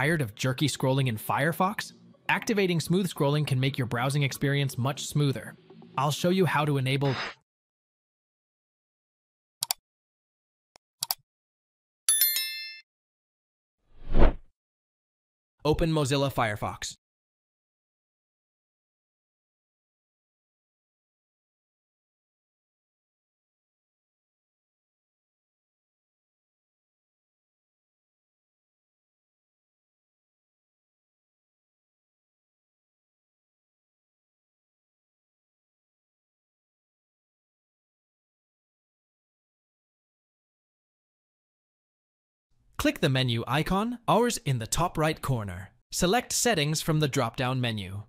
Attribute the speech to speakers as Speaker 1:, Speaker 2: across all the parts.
Speaker 1: Tired of jerky scrolling in Firefox? Activating smooth scrolling can make your browsing experience much smoother. I'll show you how to enable Open Mozilla Firefox. Click the menu icon, ours in the top right corner. Select Settings from the drop-down menu.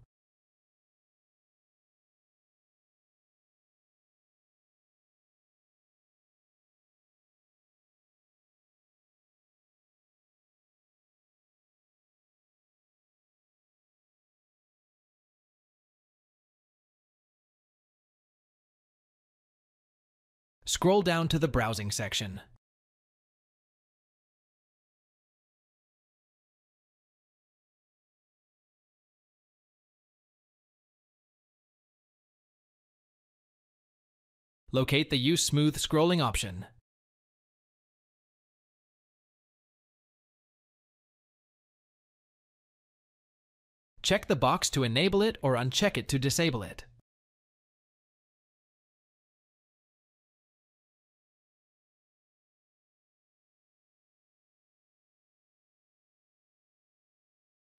Speaker 1: Scroll down to the Browsing section. Locate the Use Smooth Scrolling option. Check the box to enable it or uncheck it to disable it.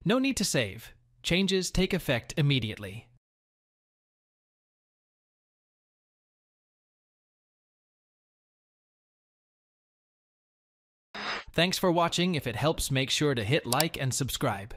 Speaker 1: No need to save. Changes take effect immediately. Thanks for watching. If it helps, make sure to hit like and subscribe.